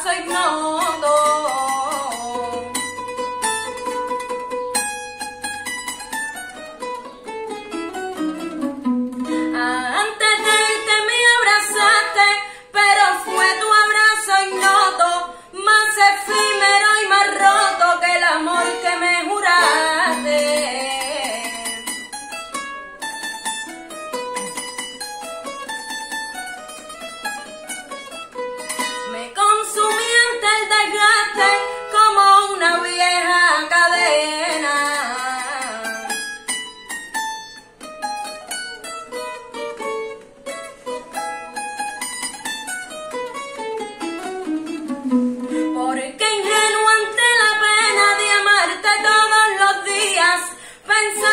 side no. Friends